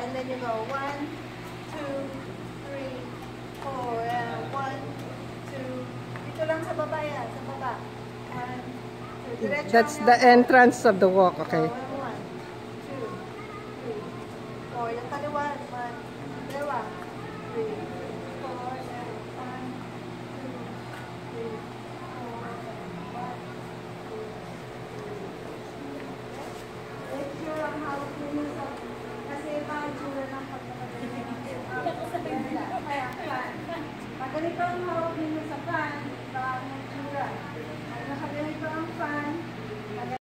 and then you go one, two, three, four, and one, two. Dito lang sa baba yan, sa baba. One, two. Diretso That's the entrance of the walk, okay? So, one, two, three, four. Yung kaliwa, one, dalawa, ganito ang hawak ninyo sa pan, baka